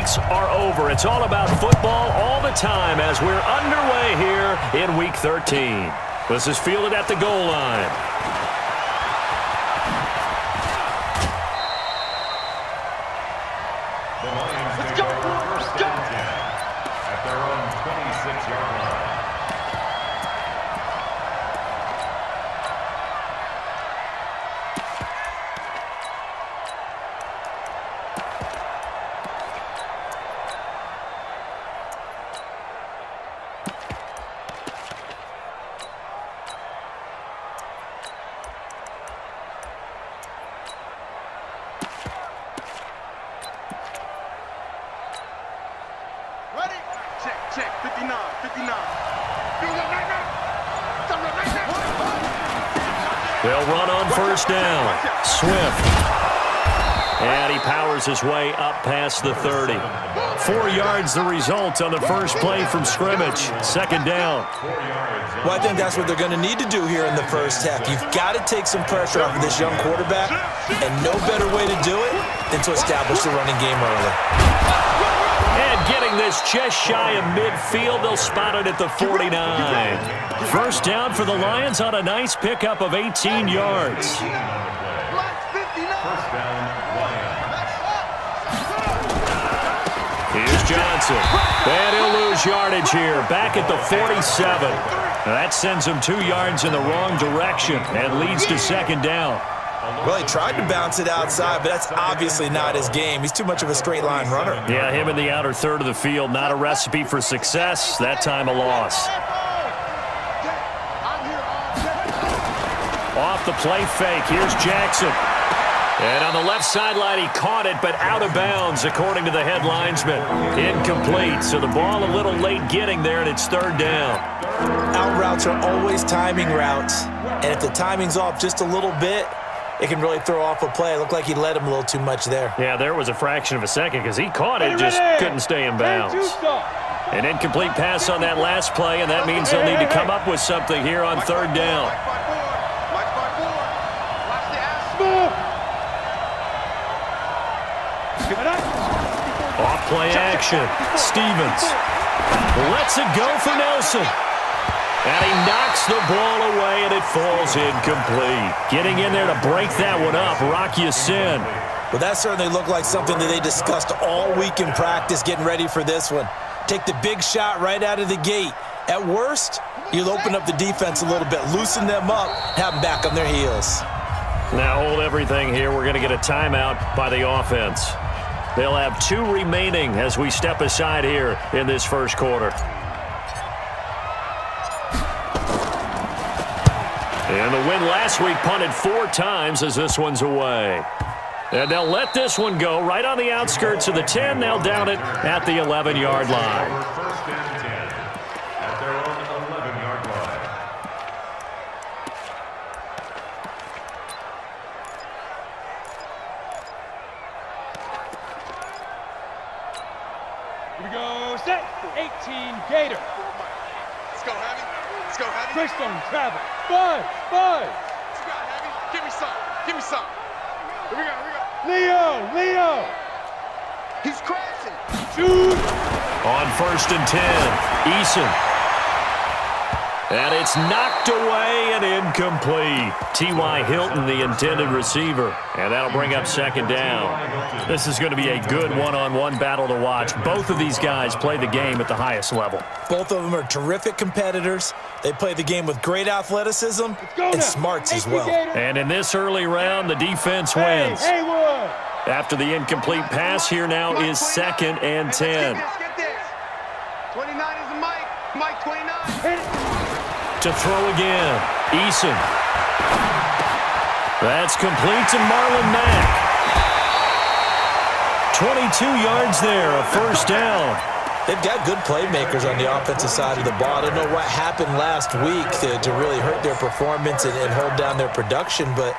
Weeks are over. It's all about football all the time as we're underway here in Week 13. This is fielded at the goal line. His way up past the 30. Four yards the result on the first play from scrimmage. Second down. Well, I think that's what they're going to need to do here in the first half. You've got to take some pressure off of this young quarterback, and no better way to do it than to establish the running game early. And getting this just shy of midfield, they'll spot it at the 49. First down for the Lions on a nice pickup of 18 yards. Johnson. And he'll lose yardage here, back at the 47. That sends him two yards in the wrong direction and leads to second down. Well, he tried to bounce it outside, but that's obviously not his game. He's too much of a straight line runner. Yeah, him in the outer third of the field, not a recipe for success. That time a loss. Off the play fake, here's Jackson. And on the left sideline, he caught it, but out of bounds, according to the head linesman. Incomplete, so the ball a little late getting there, and it's third down. Out routes are always timing routes, and if the timing's off just a little bit, it can really throw off a play. It looked like he led him a little too much there. Yeah, there was a fraction of a second because he caught it, just couldn't stay in bounds. An incomplete pass on that last play, and that means they'll need to come up with something here on third down. Watch by four. Watch the ass. Off play action. Stevens lets it go for Nelson. And he knocks the ball away, and it falls incomplete. Getting in there to break that one up, Rock Ya-Sin. But that certainly looked like something that they discussed all week in practice getting ready for this one. Take the big shot right out of the gate. At worst, you'll open up the defense a little bit, loosen them up, have them back on their heels. Now hold everything here. We're going to get a timeout by the offense. They'll have two remaining as we step aside here in this first quarter. And the win last week punted four times as this one's away. And they'll let this one go right on the outskirts of the 10. They'll down it at the 11-yard line. First and 10. At their own 11-yard line. Here we go, set, 18, Gator. Let's go, Heavy. Let's go, Heavy. Greystone, travel, buzz, buzz. Let's go, Heavy. Give me some. Give me some. Here we go. Here we go. Leo, Leo, He's crashing. shoot. On first and 10, Eason. And it's knocked away and incomplete. T.Y. Hilton, the intended receiver. And that'll bring up second down. This is going to be a good one-on-one battle to watch. Both of these guys play the game at the highest level. Both of them are terrific competitors. They play the game with great athleticism and smarts as well. And in this early round, the defense wins. After the incomplete pass, here now is second and 10. Get this. Get this. 29 is the mic. Mike 29. Hit it. To throw again, Eason. That's complete to Marlon Mack. 22 yards there, a first down. They've got good playmakers on the offensive side of the ball. I don't know what happened last week to, to really hurt their performance and, and hold down their production, but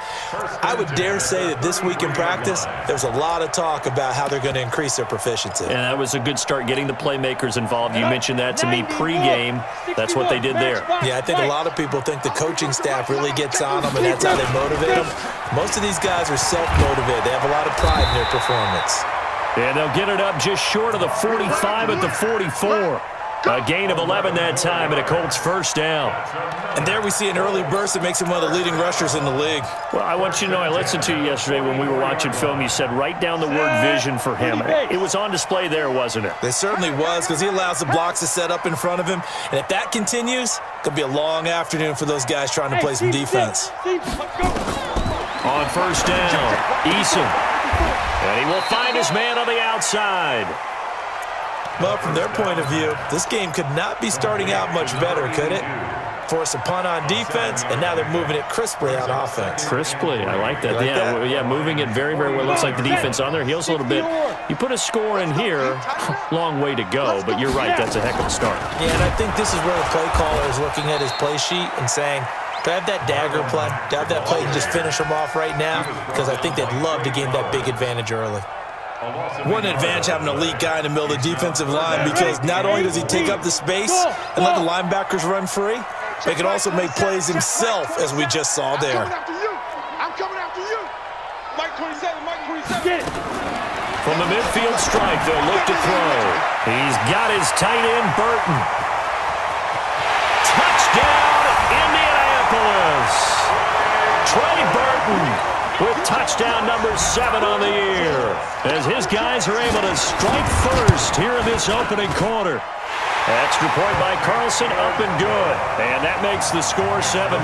I would dare say that this week in practice, there's a lot of talk about how they're going to increase their proficiency. And that was a good start getting the playmakers involved. You mentioned that to me pregame. That's what they did there. Yeah, I think a lot of people think the coaching staff really gets on them, and that's how they motivate them. Most of these guys are self-motivated. They have a lot of pride in their performance. And they'll get it up just short of the 45 at the 44. A gain of 11 that time, and a Colts first down. And there we see an early burst that makes him one of the leading rushers in the league. Well, I want you to know, I listened to you yesterday when we were watching film. You said write down the word vision for him. It was on display there, wasn't it? It certainly was because he allows the blocks to set up in front of him. And if that continues, it could be a long afternoon for those guys trying to play some defense. On first down, Eason. And he will find his man on the outside. Well, from their point of view, this game could not be starting out much better, could it? Force a punt on defense, and now they're moving it crisply on offense. Crisply, I like that. like yeah, that? yeah, moving it very, very well. Looks like the defense on their heels a little bit. You put a score in here, long way to go, but you're right, that's a heck of a start. Yeah, and I think this is where the play caller is looking at his play sheet and saying, do I have that dagger play? Do I have that play and just finish them off right now? Because I think they'd love to gain that big advantage early. One advantage having an elite guy in the middle of the defensive line because not only does he take up the space and let the linebackers run free, but he can also make plays himself, as we just saw I'm coming there. after you. I'm coming after you. Mike 27, Mike 27. Get it. From the midfield strike, they'll look to throw. He's got his tight end, Burton. With touchdown number seven on the year. As his guys are able to strike first here in this opening quarter. Extra point by Carlson, up and good. And that makes the score 7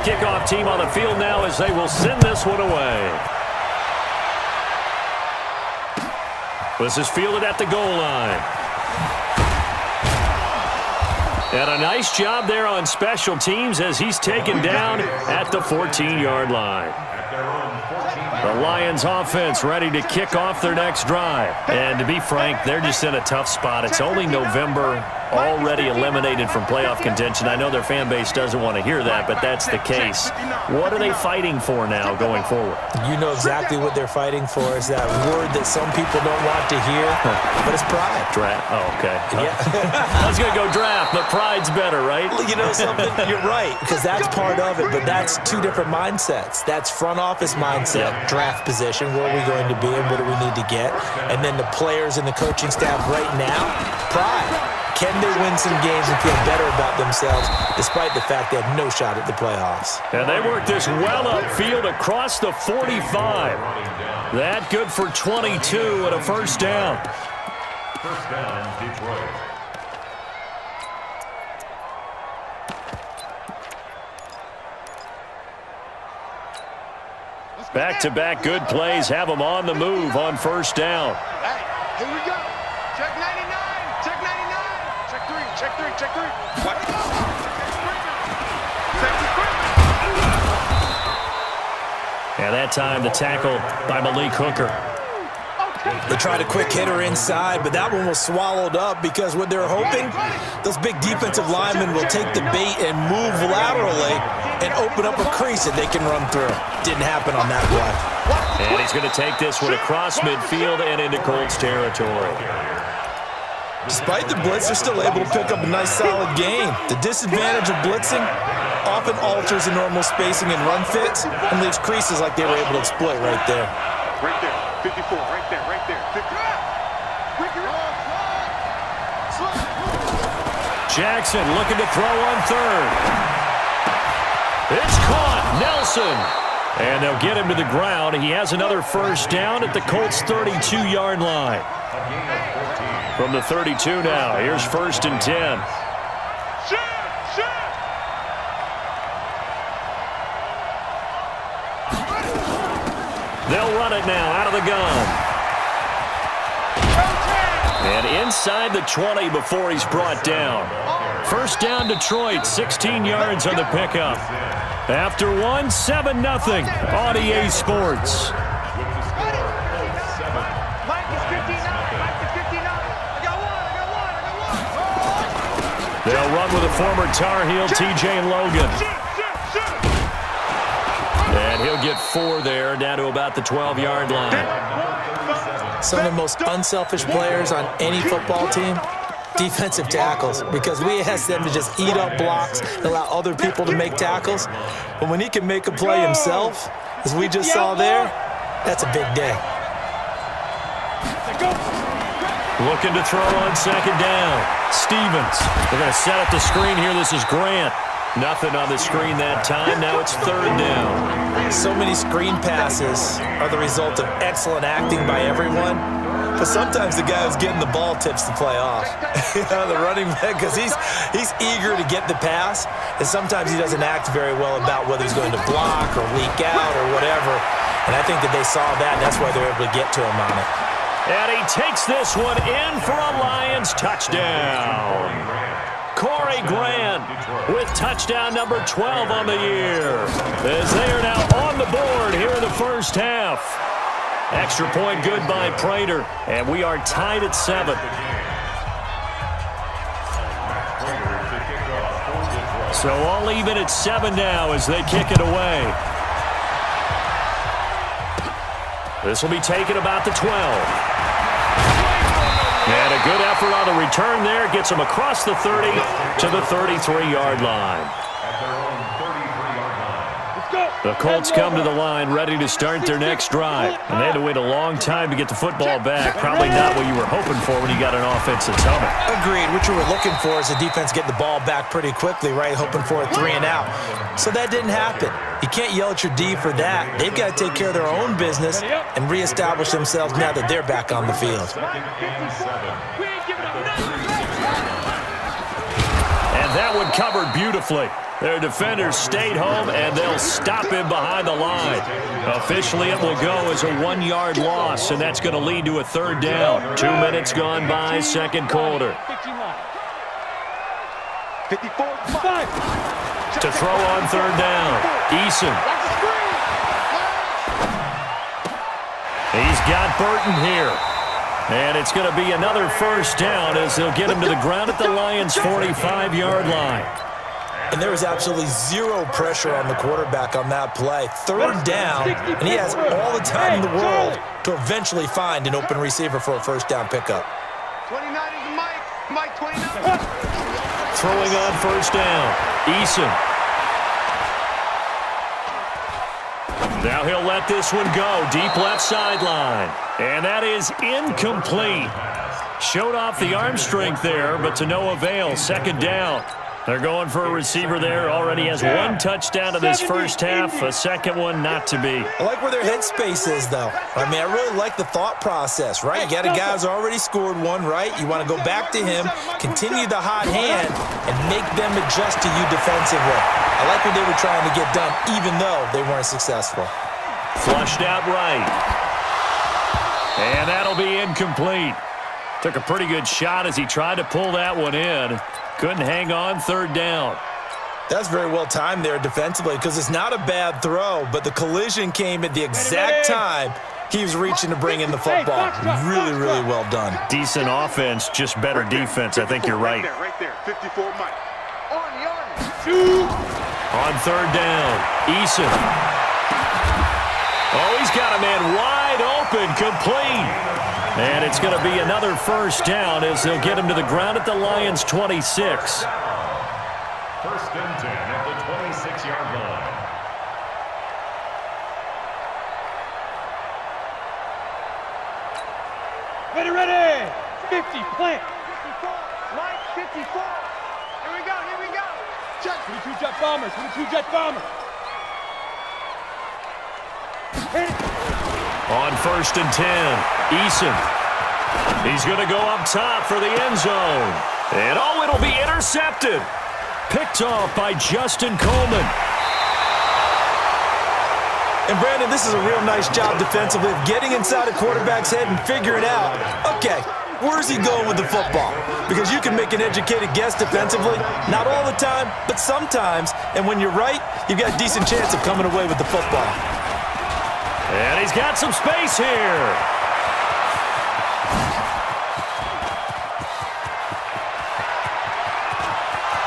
kickoff team on the field now as they will send this one away. This is fielded at the goal line. And a nice job there on special teams as he's taken down at the 14-yard line. The Lions offense ready to kick off their next drive. And to be frank, they're just in a tough spot. It's only November, already eliminated from playoff contention. I know their fan base doesn't want to hear that, but that's the case. What are they fighting for now going forward? You know exactly what they're fighting for is that word that some people don't want to hear, but it's pride. Draft. Oh, okay. Yeah. I was going to go draft, but pride's better, right? You know something? You're right, because that's part of it, but that's two different mindsets. That's front office mindset, Yep. draft position, where are we going to be and what do we need to get? And then the players and the coaching staff right now, pride. Can they win some games and feel better about themselves despite the fact they have no shot at the playoffs? And they work this well upfield across the 45. That good for 22 and a first down. First down, Detroit. Back-to-back good plays have them on the move on first down. Hey, here we go. Check 99. Check 99. Check three. Check three. What? Safety quick. And that time the tackle by Malik Hooker. They tried a quick hitter inside, but that one was swallowed up because what they're hoping, those big defensive linemen will take the bait and move laterally and open up a crease that they can run through. Didn't happen on that play. And he's going to take this one across midfield and into Colts territory. Despite the blitz, they're still able to pick up a nice solid gain. The disadvantage of blitzing often alters the normal spacing and run fits and leaves creases like they were able to exploit right there. Right there. 54. Right there. Right there. 50. Quick, you're on. Jackson looking to throw on third. It's caught. Nelson. And they'll get him to the ground. He has another first down at the Colts 32-yard line. From the 32 now, here's first and 10. Shit. Shit. They'll run it now out of the gun. And inside the 20 before he's brought down. First down Detroit, 16 yards on the pickup. After one, 7-0 on EA Sports. They'll run with a former Tar Heel, TJ Logan. And he'll get four there, down to about the 12-yard line. Some of the most unselfish players on any football team, defensive tackles, because we ask them to just eat up blocks and allow other people to make tackles. But when he can make a play himself, as we just saw there, that's a big day. Looking to throw on second down. Stevens. They're going to set up the screen here. This is Grant. Nothing on the screen that time. Now it's third down. So many screen passes are the result of excellent acting by everyone. But sometimes the guy who's getting the ball tips the play off. you know, the running back, because he's, he's eager to get the pass, and sometimes he doesn't act very well about whether he's going to block or leak out or whatever. And I think that they saw that, and that's why they're able to get to him on it. And he takes this one in for a Lions touchdown. Corey Grant with touchdown number 12 on the year. As they are now on the board here in the first half. Extra point good by Prater. And we are tied at seven. So all even at seven now as they kick it away. This will be taken about the 12. And a good effort on the return there. Gets him across the 30 to the 33-yard line. The Colts come to the line ready to start their next drive. And they had to wait a long time to get the football back. Probably not what you were hoping for when you got an offense that's humming. Agreed. What you were looking for is the defense getting the ball back pretty quickly, right? Hoping for a three and out. So that didn't happen. You can't yell at your D for that. They've got to take care of their own business and reestablish themselves now that they're back on the field. And that one covered beautifully. Their defenders stayed home, and they'll stop him behind the line. Officially, it will go as a one-yard loss, and that's going to lead to a third down. Two minutes gone by, second quarter. 54. To throw on third down, Eason. He's got Burton here. And it's going to be another first down as they'll get him to the ground at the Lions' 45-yard line. And there was absolutely zero pressure on the quarterback on that play. Third down, and he has all the time in the world to eventually find an open receiver for a first down pickup. 29 is Mike. Mike 29. Throwing on first down, Eason. Now he'll let this one go. Deep left sideline. And that is incomplete. Showed off the arm strength there, but to no avail. Second down. They're going for a receiver there. Already has one touchdown in this first half. A second one not to be. I like where their headspace is, though. I mean, I really like the thought process, right? You got a guy who's already scored one, right? You want to go back to him, continue the hot hand, and make them adjust to you defensively. I like what they were trying to get done, even though they weren't successful. Flushed out right. And that'll be incomplete. Took a pretty good shot as he tried to pull that one in. Couldn't hang on third down. That's very well timed there defensively because it's not a bad throw, but the collision came at the exact time he was reaching to bring in the football. Really, really well done. Decent offense, just better defense. I think you're right. Right there, 54 Mike. On the arm. On third down, Eason. Oh, he's got a man wide open, complete. And it's going to be another first down as they'll get him to the ground at the Lions' 26. First and 10 at the 26-yard line. Ready, ready. 50, plant. 54. Mike 54. Here we go, here we go. Check. 22 jet bombers, 22 jet bombers. Hit it. On first and 10, Eason. He's going to go up top for the end zone. And oh, it'll be intercepted. Picked off by Justin Coleman. And Brandon, this is a real nice job defensively of getting inside a quarterback's head and figuring out, okay, where's he going with the football? Because you can make an educated guess defensively, not all the time, but sometimes. And when you're right, you've got a decent chance of coming away with the football. And he's got some space here.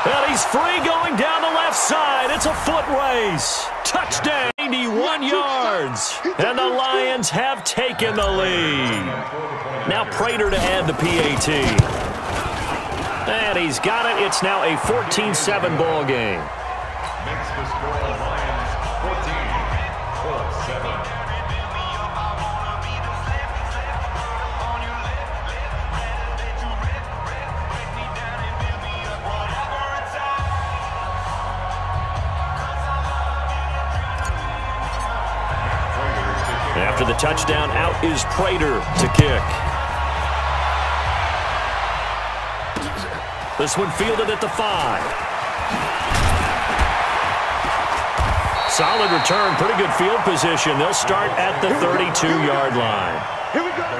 And he's free going down the left side. It's a foot race. Touchdown 91 yards. And the Lions have taken the lead. Now Prater to add the PAT. And he's got it. It's now a 14-7 ball game. After the touchdown, out is Prater to kick. This one fielded at the five. Solid return, pretty good field position. They'll start at the 32-yard line. Here we go.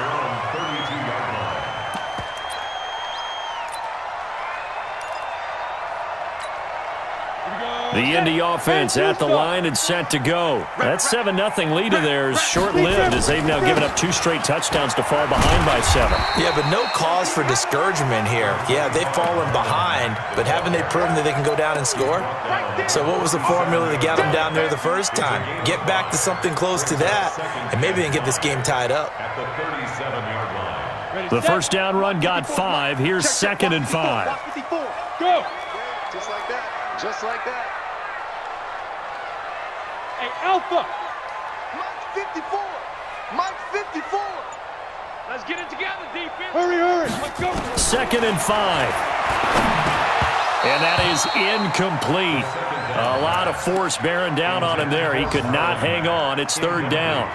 The Indy offense at the line and set to go. That 7-0 lead of theirs short-lived as they've now given up two straight touchdowns to fall behind by seven. Yeah, but no cause for discouragement here. Yeah, they've fallen behind, but haven't they proven that they can go down and score? So what was the formula that got them down there the first time? Get back to something close to that, and maybe they can get this game tied up. At the 37-yard line. The first down run got five. Here's second and five. Go. Just like that. Just like that. Hey, Alpha. Mike 54. Mike 54. Let's get it together, defense. Hurry, hurry. Let's go. Second and five. And that is incomplete. A lot of force bearing down on him there. He could not hang on. It's third down.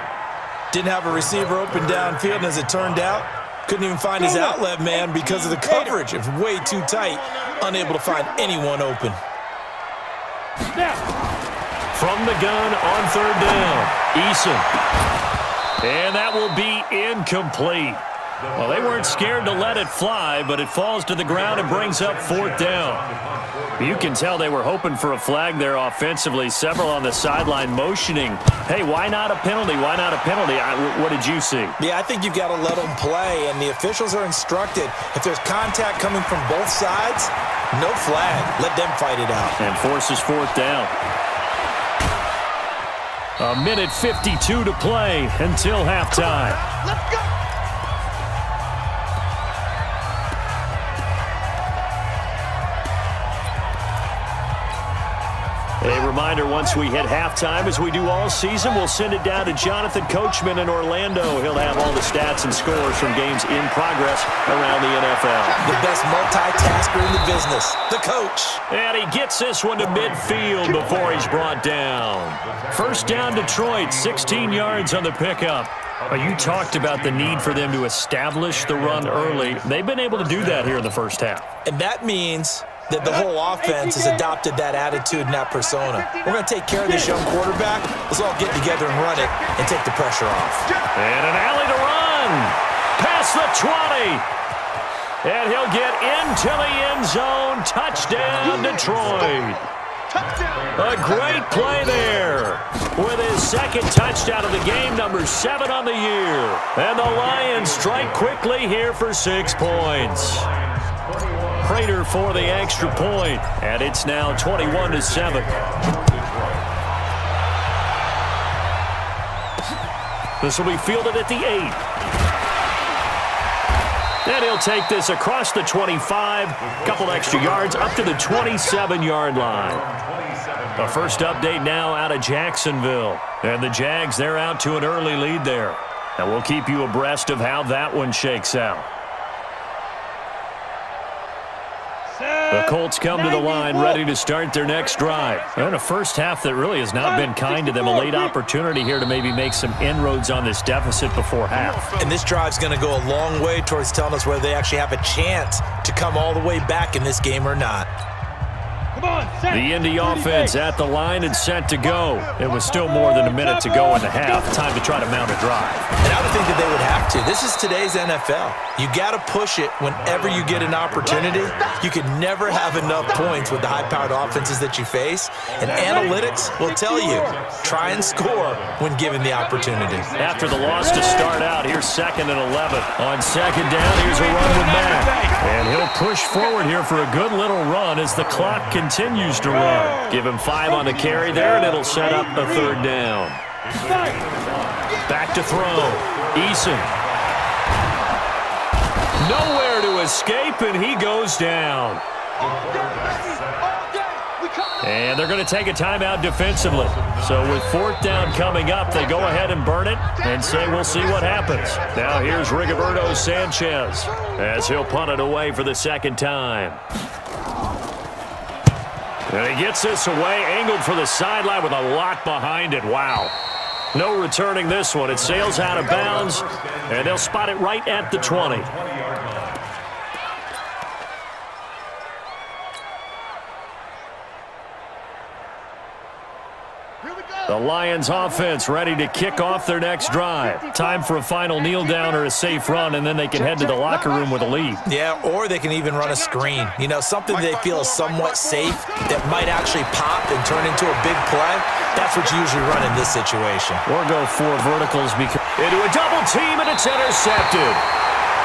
Didn't have a receiver open downfield, and as it turned out, couldn't even find his outlet man because of the coverage. It was way too tight, unable to find anyone open. Snap. From the gun on third down. Eason. And that will be incomplete. Well, they weren't scared to let it fly, but it falls to the ground and brings up fourth down. You can tell they were hoping for a flag there offensively. Several on the sideline motioning, hey, why not a penalty? Why not a penalty? I, what did you see? Yeah, I think you've got to let them play, and the officials are instructed if there's contact coming from both sides, no flag. Let them fight it out. And forces fourth down. A minute 52 to play until halftime. Let's go. Reminder, once we hit halftime, as we do all season, we'll send it down to Jonathan Coachman in Orlando. He'll have all the stats and scores from games in progress around the NFL. The best multitasker in the business, the coach. And he gets this one to midfield before he's brought down. First down, Detroit, 16 yards on the pickup. You talked about the need for them to establish the run early. They've been able to do that here in the first half. And that means that the whole offense has adopted that attitude and that persona. We're going to take care of this young quarterback. Let's all get together and run it and take the pressure off. And an alley to run. Past the 20. And he'll get into the end zone. Touchdown, Detroit. A great play there with his second touchdown of the game, number seven on the year. And the Lions strike quickly here for six points. Prater for the extra point, and it's now 21 to 7. This will be fielded at the 8. And he'll take this across the 25, couple extra yards up to the 27-yard line. A first update now out of Jacksonville. And the Jags, they're out to an early lead there. And we'll keep you abreast of how that one shakes out. The Colts come to the line ready to start their next drive. And a first half that really has not been kind to them. A late opportunity here to maybe make some inroads on this deficit before half. And this drive's going to go a long way towards telling us whether they actually have a chance to come all the way back in this game or not. Come on, set. The Indy offense at the line and set to go. It was still more than a minute to go in the half. Time to try to mount a drive. And I would think that they would have to. This is today's NFL. You got to push it whenever you get an opportunity. You can never have enough points with the high-powered offenses that you face. And analytics will tell you, try and score when given the opportunity. After the loss to start out, here's second and 11. On second down, here's a run with Mack. And he'll push forward here for a good little run as the clock continues continues to run. Give him five on the carry there, and it'll set up a third down. Back to throw. Eason. Nowhere to escape, and he goes down. And they're going to take a timeout defensively. So with fourth down coming up, they go ahead and burn it and say we'll see what happens. Now here's Rigoberto Sanchez as he'll punt it away for the second time. And he gets this away, angled for the sideline with a lot behind it. Wow. No returning this one. It sails out of bounds, and they'll spot it right at the 20. The Lions offense ready to kick off their next drive. Time for a final kneel down or a safe run, and then they can head to the locker room with a lead. Yeah, or they can even run a screen. You know, something they feel is somewhat safe that might actually pop and turn into a big play. That's what you usually run in this situation. Or go four verticals because into a double team, and it's intercepted.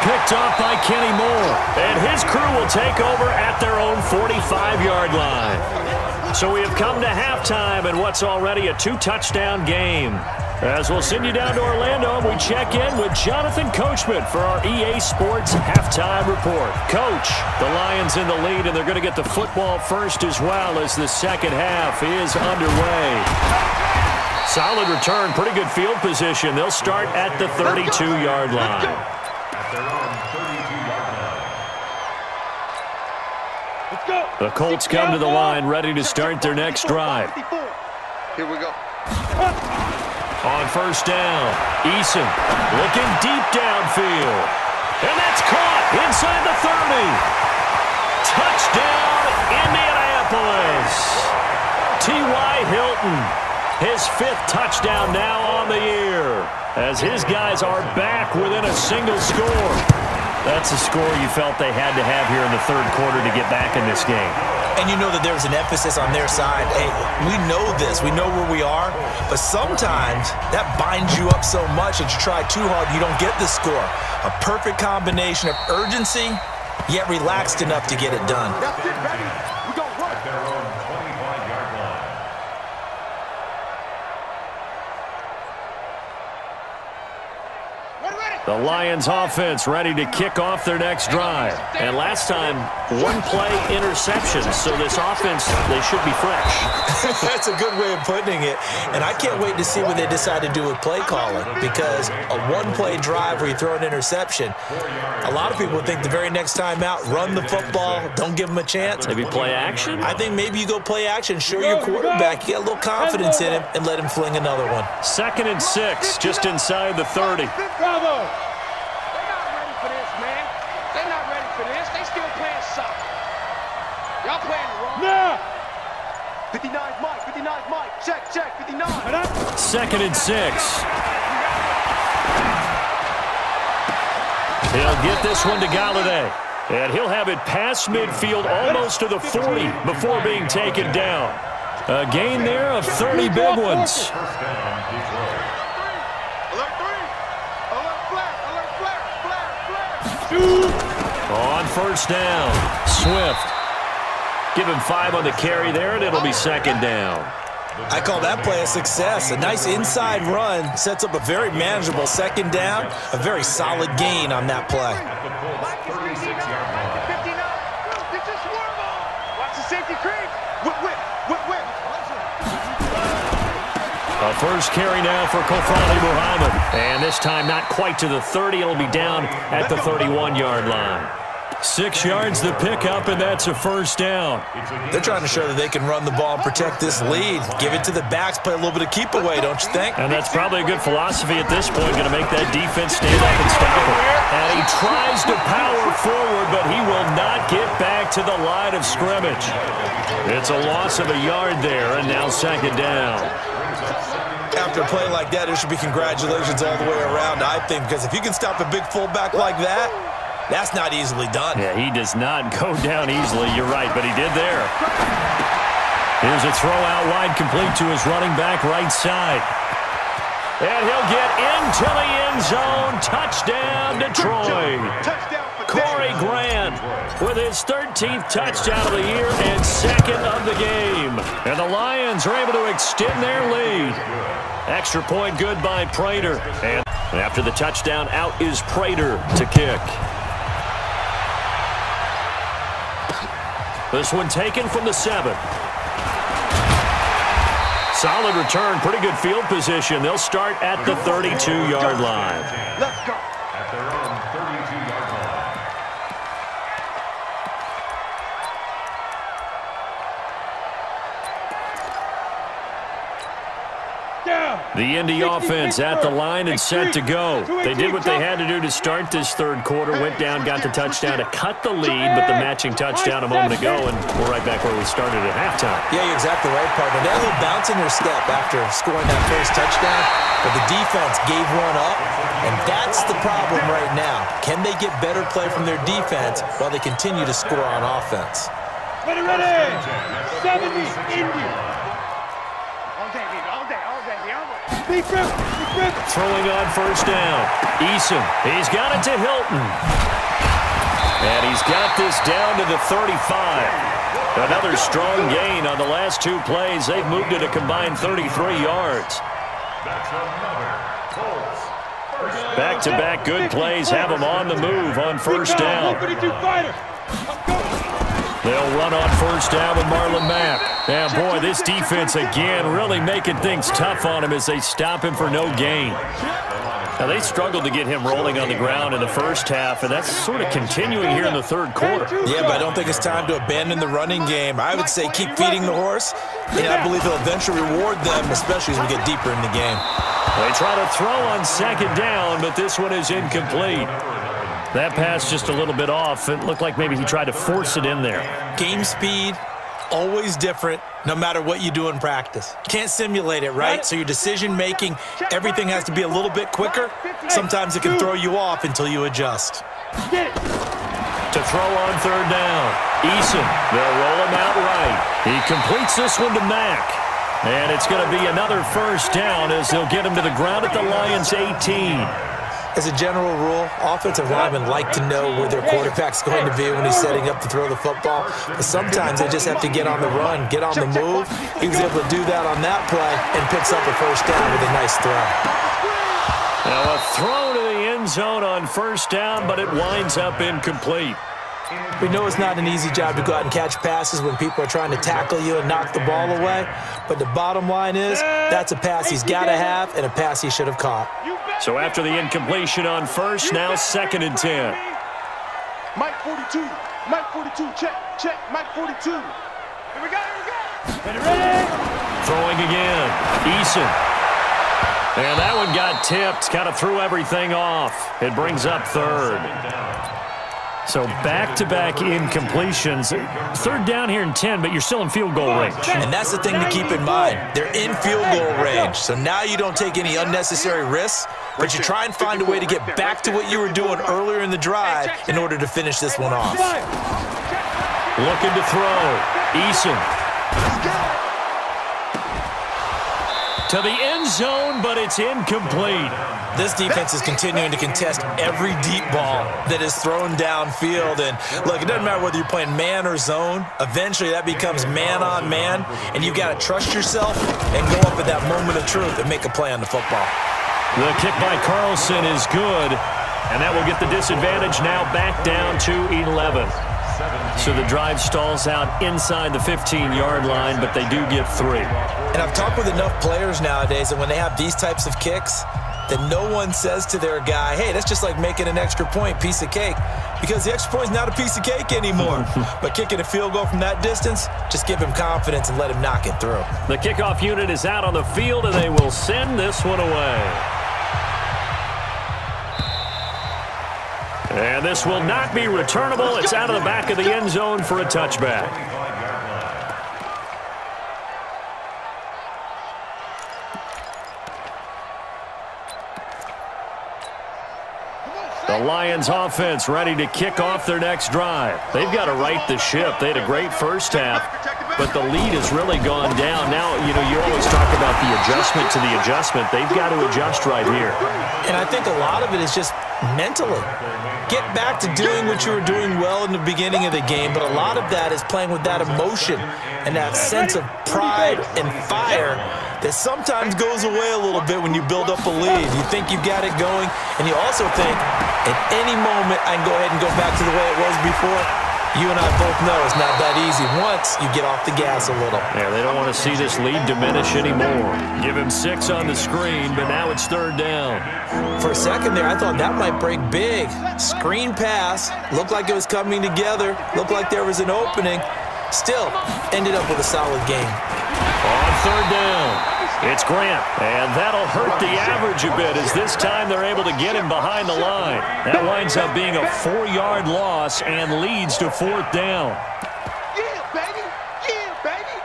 Picked off by Kenny Moore. And his crew will take over at their own 45-yard line. So we have come to halftime in what's already a two-touchdown game. As we'll send you down to Orlando, we check in with Jonathan Coachman for our EA Sports Halftime Report. Coach, the Lions in the lead, and they're going to get the football first as well as the second half is underway. Solid return, pretty good field position. They'll start at the 32-yard line. The Colts come to the line ready to start their next drive. Here we go. On first down, Eason looking deep downfield. And that's caught inside the 30. Touchdown, Indianapolis. T.Y. Hilton, his fifth touchdown now on the year as his guys are back within a single score. That's a score you felt they had to have here in the third quarter to get back in this game. And you know that there's an emphasis on their side. Hey, we know this. We know where we are. But sometimes that binds you up so much that you try too hard, you don't get the score. A perfect combination of urgency, yet relaxed enough to get it done. The Lions offense ready to kick off their next drive. And last time, one play interception. So this offense, they should be fresh. That's a good way of putting it. And I can't wait to see what they decide to do with play calling because a one-play drive where you throw an interception, a lot of people think the very next time out, run the football, don't give them a chance. Maybe play action? I think maybe you go play action, show your quarterback, you get a little confidence in him, and let him fling another one. Second and six, just inside the 30. Bravo! They're not ready for this, man. They're not ready for this. They still playing soccer. Y'all playing the wrong. Now! 59 Mike, 59 Mike. Check, check, 59. Second and six. He'll get this one to Golladay. And he'll have it past midfield almost to the 40 before being taken down. A gain there of 30 big ones. On first down, Swift. Give him five on the carry there, and it'll be second down. I call that play a success. A nice inside run sets up a very manageable second down, a very solid gain on that play. Mike is 59, 59. This is swerve on. Watch the safety creep. Whip, whip, whip, whip. A first carry now for Kofani Muhammad. And this time not quite to the 30. It'll be down at the 31-yard line. Six yards the pickup, and that's a first down. They're trying to show that they can run the ball and protect this lead. Give it to the backs, play a little bit of keep away, don't you think? And that's probably a good philosophy at this point, going to make that defense stand up and stop it. And he tries to power forward, but he will not get back to the line of scrimmage. It's a loss of a yard there, and now second down. After a play like that, it should be congratulations all the way around, I think, because if you can stop a big fullback like that, that's not easily done. Yeah, he does not go down easily. You're right, but he did there. Here's a throw out wide complete to his running back right side. And he'll get into the end zone. Touchdown, Detroit. Corey Grant with his 13th touchdown of the year and second of the game. And the Lions are able to extend their lead. Extra point good by Prater. And after the touchdown, out is Prater to kick. This one taken from the seven. Solid return, pretty good field position. They'll start at the 32-yard line. The Indy offense at the line and set to go. They did what they had to do to start this third quarter, went down, got the touchdown to cut the lead, but the matching touchdown a moment ago, and we're right back where we started at halftime. Yeah, you're exactly right, partner. They had a little bounce in their step after scoring that first touchdown, but the defense gave one up, and that's the problem right now. Can they get better play from their defense while they continue to score on offense? Ready, ready. 70, Indy. All day, baby. All day, all day. All day. Big rip, big rip. Throwing on first down. Eason, he's got it to Hilton. And he's got this down to the 35. Another strong gain on the last two plays. They've moved it a combined 33 yards. Back-to-back good plays have them on the move on first down. 152 fighter. They'll run on first down with Marlon Mack. And boy, this defense again really making things tough on him as they stop him for no gain. Now, they struggled to get him rolling on the ground in the first half, and that's sort of continuing here in the third quarter. Yeah, but I don't think it's time to abandon the running game. I would say keep feeding the horse, and I believe he'll eventually reward them, especially as we get deeper in the game. They try to throw on second down, but this one is incomplete. That pass just a little bit off. It looked like maybe he tried to force it in there. Game speed, always different, no matter what you do in practice. Can't simulate it, right? So your decision making, everything has to be a little bit quicker. Sometimes it can throw you off until you adjust. To throw on third down. Eason, they'll roll him out right. He completes this one to Mack. And it's going to be another first down as they'll get him to the ground at the Lions' 18. As a general rule, offensive linemen like to know where their quarterback's going to be when he's setting up to throw the football. But sometimes they just have to get on the run, get on the move. He was able to do that on that play and picks up a first down with a nice throw. Now a throw to the end zone on first down, but it winds up incomplete. We know it's not an easy job to go out and catch passes when people are trying to tackle you and knock the ball away. But the bottom line is that's a pass he's got to have and a pass he should have caught. So after the incompletion on first, now second and 10. Mike 42. Mike 42. Check, check. Mike 42. Here we go, here we go. Ready, ready. Throwing again. Eason. And that one got tipped, kind of threw everything off. It brings up third. So back-to-back incompletions. Third down here in 10, but you're still in field goal range. And that's the thing to keep in mind. They're in field goal range. So now you don't take any unnecessary risks, but you try and find a way to get back to what you were doing earlier in the drive in order to finish this one off. Looking to throw. Eason. To the end zone, but it's incomplete. This defense is continuing to contest every deep ball that is thrown downfield. And look, it doesn't matter whether you're playing man or zone. Eventually, that becomes man on man, and you've got to trust yourself and go up at that moment of truth and make a play on the football. The kick by Carlson is good, and that will get the disadvantage now back down to 11. So the drive stalls out inside the 15-yard line, but they do get three. And I've talked with enough players nowadays that when they have these types of kicks, that no one says to their guy, hey, that's just like making an extra point, piece of cake. Because the extra point is not a piece of cake anymore. but kicking a field goal from that distance, just give him confidence and let him knock it through. The kickoff unit is out on the field, and they will send this one away. And this will not be returnable. It's out of the back of the end zone for a touchback. Lions offense ready to kick off their next drive. They've got to right the ship. They had a great first half, but the lead has really gone down. Now, you know, you always talk about the adjustment to the adjustment. They've got to adjust right here. And I think a lot of it is just mentally. Get back to doing what you were doing well in the beginning of the game, but a lot of that is playing with that emotion and that sense of pride and fire that sometimes goes away a little bit when you build up a lead. You think you've got it going, and you also think at any moment I can go ahead and go back to the way it was before you and I both know it's not that easy once you get off the gas a little. Yeah, they don't want to see this lead diminish anymore. Give him six on the screen, but now it's third down. For a second there, I thought that might break big. Screen pass, looked like it was coming together, looked like there was an opening. Still, ended up with a solid game. On third down, it's Grant, and that'll hurt the average a bit as this time they're able to get him behind the line. That winds up being a four-yard loss and leads to fourth down. Yeah, baby. Yeah, baby.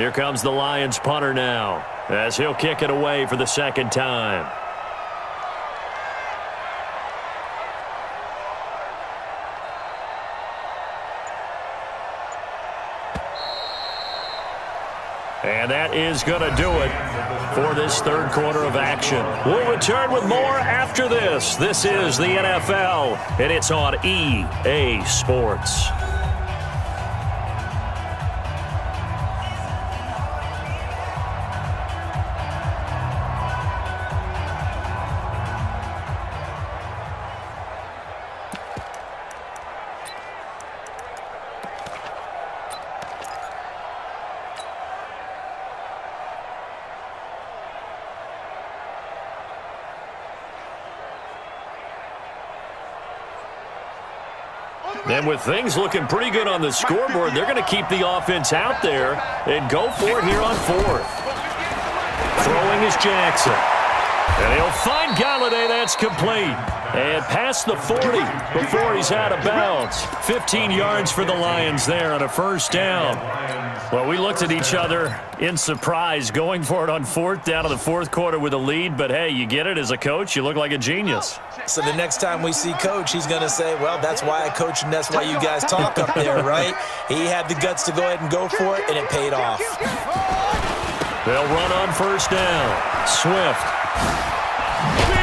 Here comes the Lions punter now as he'll kick it away for the second time. And that is going to do it for this third quarter of action. We'll return with more after this. This is the NFL, and it's on EA Sports. And with things looking pretty good on the scoreboard, they're going to keep the offense out there and go for it here on fourth. Throwing is Jackson. And he'll find Golladay. That's complete. And past the 40 before he's out of bounds. 15 yards for the Lions there on a first down. Well, we looked at each other in surprise going for it on fourth down in the fourth quarter with a lead. But, hey, you get it as a coach. You look like a genius. So the next time we see Coach, he's going to say, well, that's why I coach and that's why you guys talk up there, right? He had the guts to go ahead and go for it, and it paid off. They'll run on first down. Swift.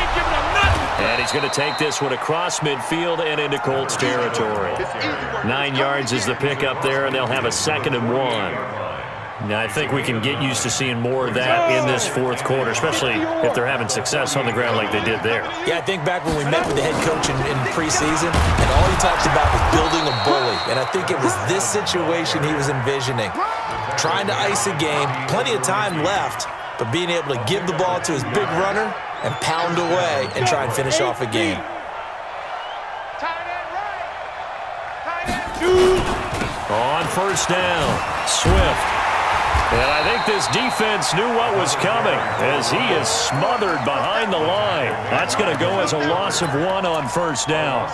And he's going to take this one across midfield and into Colts territory. Nine yards is the pickup there, and they'll have a second and one. Now, I think we can get used to seeing more of that in this fourth quarter, especially if they're having success on the ground like they did there. Yeah, I think back when we met with the head coach in, in preseason, and all he talked about was building a bully. And I think it was this situation he was envisioning. Trying to ice a game, plenty of time left, but being able to give the ball to his big runner and pound away and try and finish off a game. On first down, Swift. And I think this defense knew what was coming as he is smothered behind the line. That's going to go as a loss of one on first down.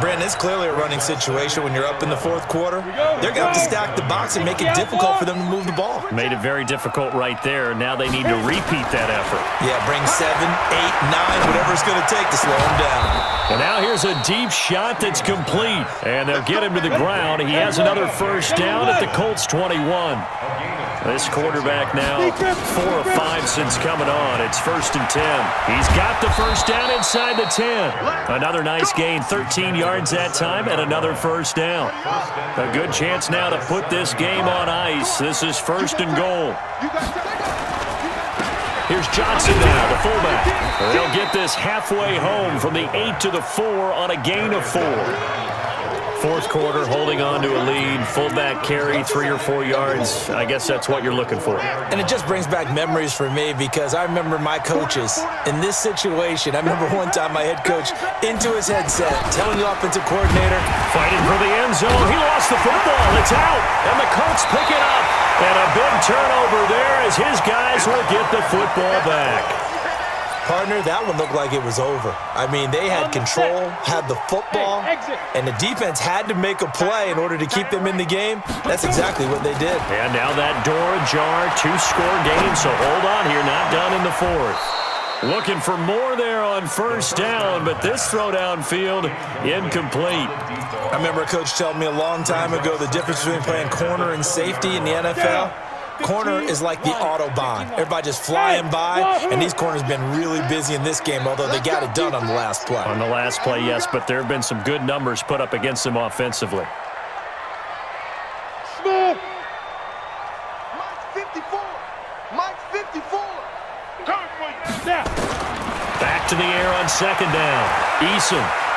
Brandon, it's clearly a running situation when you're up in the fourth quarter. They're going to have to stack the box and make it difficult for them to move the ball. Made it very difficult right there. Now they need to repeat that effort. Yeah, bring seven, eight, nine, whatever it's going to take to slow him down. And now here's a deep shot that's complete. And they'll get him to the ground. He has another first down at the Colts 21. This quarterback now four of five since coming on. It's first and 10. He's got the first down inside the 10. Another nice gain, 13 yards that time, and another first down. A good chance now to put this game on ice. This is first and goal. Here's Johnson now, the fullback. They'll get this halfway home from the 8 to the 4 on a gain of 4. Fourth quarter, holding on to a lead, fullback carry, three or four yards. I guess that's what you're looking for. And it just brings back memories for me because I remember my coaches in this situation. I remember one time my head coach into his headset telling the offensive coordinator. Fighting for the end zone. He lost the football. It's out. And the Colts pick it up. And a big turnover there as his guys will get the football back. Partner, that one looked like it was over. I mean, they had control, had the football, and the defense had to make a play in order to keep them in the game. That's exactly what they did. And now that door ajar, two-score game, so hold on here, not done in the fourth. Looking for more there on first down, but this throw downfield incomplete. I remember a coach telling me a long time ago the difference between playing corner and safety in the NFL corner is like the Autobahn. Everybody just flying by, and these corners have been really busy in this game, although they got it done on the last play. On the last play, yes, but there have been some good numbers put up against them offensively. Smooth. Mike 54. Mike 54. Now. Back to the air on second down. Eason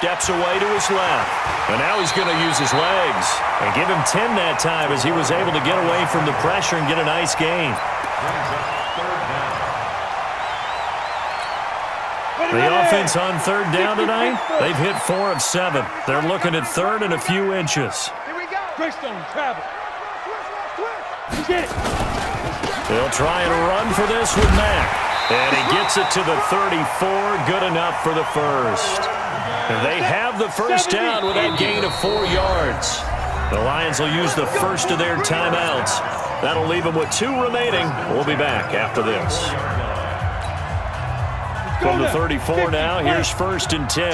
steps away to his left. And now he's going to use his legs and give him 10 that time as he was able to get away from the pressure and get a nice gain. The offense on third down tonight, they've hit four of seven. They're looking at third and a few inches. Here we go. Greystone, travel. Twist, twist, twist. Get it. They'll try and run for this with Mack. And he gets it to the 34, good enough for the first. And they have the first down with that gain of four yards. The Lions will use the first of their timeouts. That'll leave them with two remaining. We'll be back after this. From the 34 now, here's first and 10.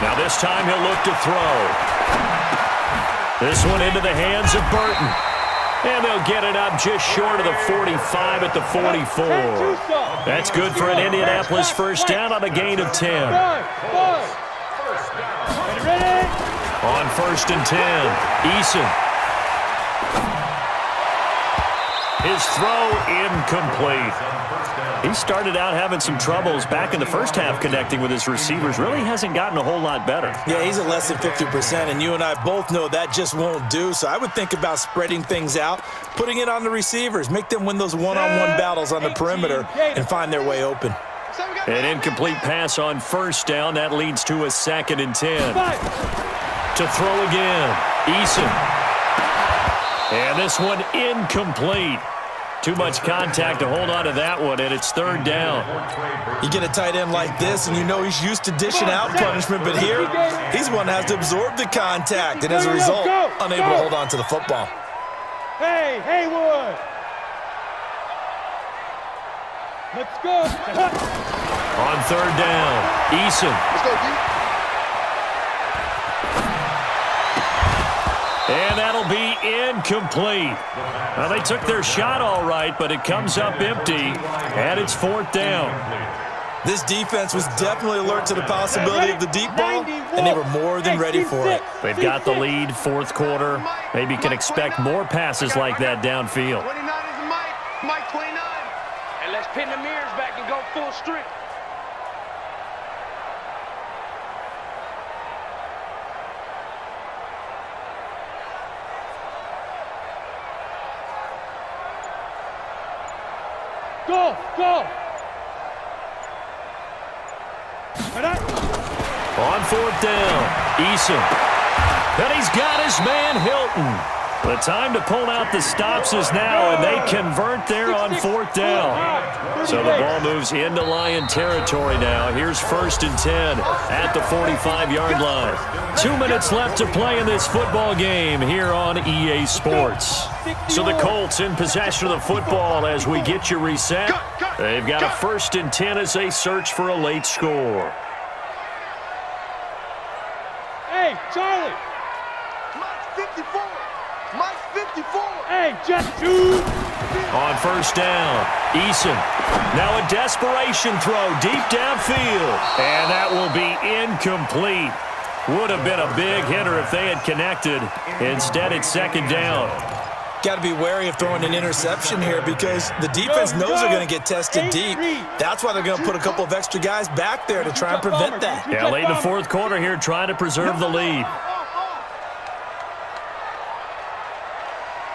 Now this time he'll look to throw. This one into the hands of Burton. And they'll get it up just short of the 45 at the 44. That's good for an Indianapolis first down on a gain of 10. Five, five. Ready, ready. On first and 10, Eason. His throw incomplete. He started out having some troubles back in the first half connecting with his receivers. Really hasn't gotten a whole lot better. Yeah, he's at less than 50%, and you and I both know that just won't do. So I would think about spreading things out, putting it on the receivers, make them win those one-on-one battles on the perimeter, and find their way open. An incomplete pass on first down. That leads to a second and 10. To throw again. Eason. And this one incomplete. Too much contact to hold on to that one, and it's third down. You get a tight end like this, and you know he's used to dishing out punishment, but here, he's one that has to absorb the contact, and as a result, unable to hold on to the football. Hey, Haywood. Let's go. On third down, Eason. Let's go, And that'll be incomplete. Now, they took their shot all right, but it comes up empty, and it's fourth down. This defense was definitely alert to the possibility of the deep ball, and they were more than ready for it. They've got the lead, fourth quarter. Maybe can expect more passes like that downfield. 29 is Mike. Mike 29. And let's pin the mirrors back and go full strength. Go, go. On fourth down, Eason. And he's got his man Hilton. The time to pull out the stops is now, and they convert there on fourth down. So the ball moves into Lion territory now. Here's first and 10 at the 45-yard line. Two minutes left to play in this football game here on EA Sports. So the Colts in possession of the football as we get you reset. They've got a first and 10 as they search for a late score. Hey, Charlie. Mike 54. Mike 54. Hey, just two. On first down, Eason. Now a desperation throw deep downfield. And that will be incomplete. Would have been a big hitter if they had connected. Instead, it's second down. Got to be wary of throwing an interception here because the defense knows they're going to get tested deep. That's why they're going to put a couple of extra guys back there to try and prevent that. Yeah, late in the fourth quarter here, trying to preserve the lead.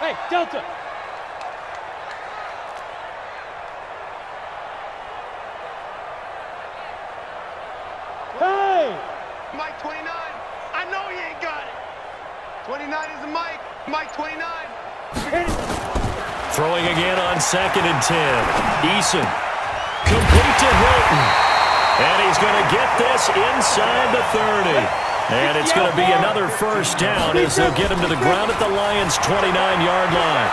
Hey, Delta. Hey. Mike 29. I know he ain't got it. 29 is the Mike. Mike 29. Throwing again on second and 10. Eason. Complete to Hilton. And he's going to get this inside the 30. And it's going to be another first down as they'll get him to the ground at the Lions' 29-yard line.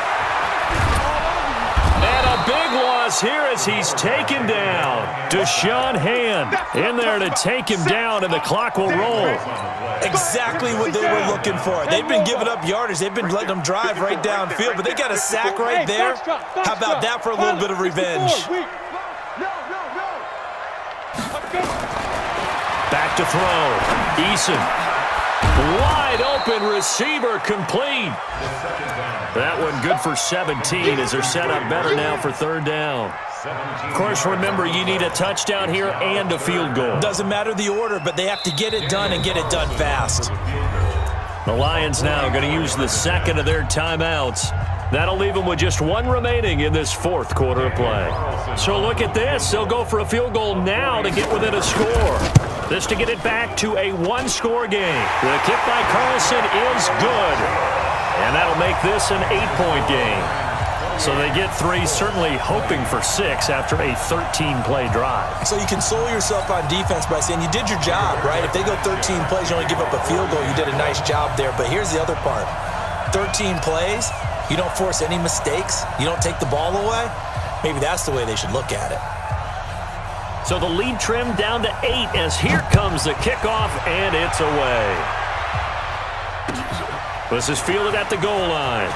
And a big loss here as he's taken down. Da'Shawn Hand in there to take him down, and the clock will roll. Exactly what they were looking for. They've been giving up yardage. They've been letting them drive right downfield, but they got a sack right there. How about that for a little bit of revenge? Back to throw. Eason. Wide open receiver complete. That one good for 17 as they're set up better now for third down. Of course, remember, you need a touchdown here and a field goal. Doesn't matter the order, but they have to get it done and get it done fast. The Lions now going to use the second of their timeouts. That'll leave them with just one remaining in this fourth quarter of play. So look at this. They'll go for a field goal now to get within a score. This to get it back to a one-score game. The kick by Carlson is good. And that'll make this an eight-point game. So they get three, certainly hoping for six after a 13-play drive. So you can console yourself on defense by saying you did your job, right? If they go 13 plays, you only give up a field goal, you did a nice job there. But here's the other part. 13 plays, you don't force any mistakes, you don't take the ball away. Maybe that's the way they should look at it. So the lead trimmed down to eight as here comes the kickoff, and it's away. This is fielded at the goal line.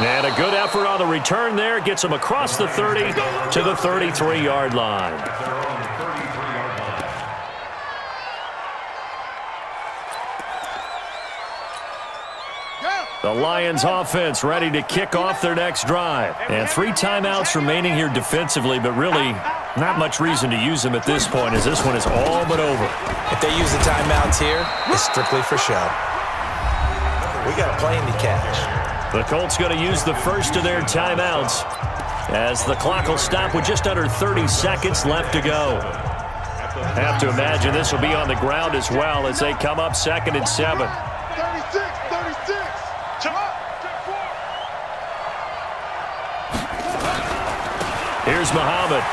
And a good effort on the return there. Gets him across the 30 to the 33-yard line. The Lions offense ready to kick off their next drive. And three timeouts remaining here defensively, but really not much reason to use them at this point as this one is all but over. If they use the timeouts here, it's strictly for show. We got a plane to catch. The Colts going to use the first of their timeouts as the clock will stop with just under 30 seconds left to go. Have to imagine this will be on the ground as well as they come up second and seven. Here's Muhammad.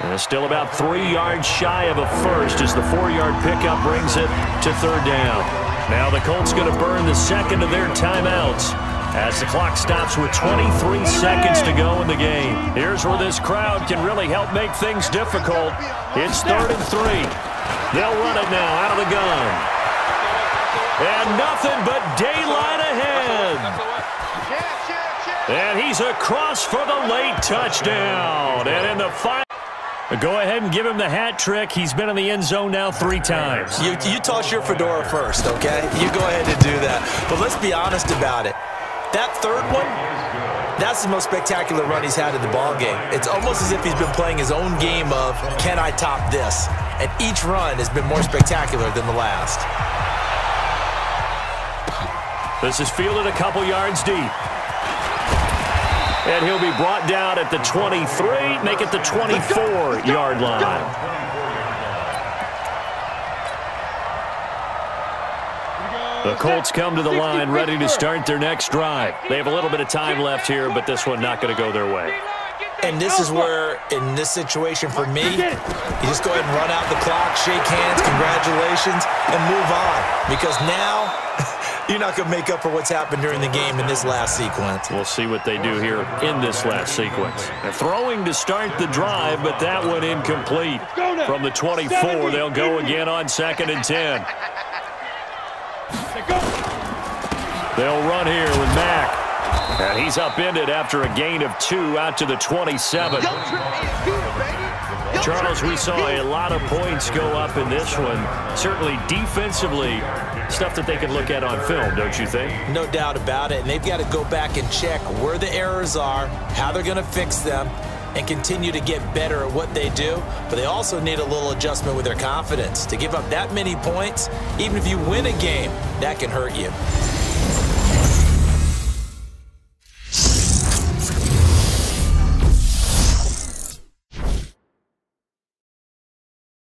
And still about three yards shy of a first as the four-yard pickup brings it to third down. Now the Colts going to burn the second of their timeouts as the clock stops with 23 seconds to go in the game. Here's where this crowd can really help make things difficult. It's third and three. They'll run it now out of the gun. And nothing but daylight ahead. And he's across for the late touchdown. And in the final. Go ahead and give him the hat trick. He's been in the end zone now three times. You, you toss your fedora first, okay? You go ahead and do that. But let's be honest about it. That third one, that's the most spectacular run he's had in the ball game. It's almost as if he's been playing his own game of, can I top this? And each run has been more spectacular than the last. This is fielded a couple yards deep. And he'll be brought down at the 23, make it the 24-yard line. The Colts come to the line ready to start their next drive. They have a little bit of time left here, but this one not going to go their way. And this is where, in this situation for me, you just go ahead and run out the clock, shake hands, congratulations, and move on. Because now you're not going to make up for what's happened during the game in this last sequence. We'll see what they do here in this last sequence. They're throwing to start the drive, but that one incomplete. From the 24, they'll go again on second and 10. They'll run here with Mack. And he's upended after a gain of two out to the 27. Charles, we saw a lot of points go up in this one. Certainly defensively, stuff that they can look at on film, don't you think? No doubt about it. And they've got to go back and check where the errors are, how they're going to fix them, and continue to get better at what they do. But they also need a little adjustment with their confidence. To give up that many points, even if you win a game, that can hurt you.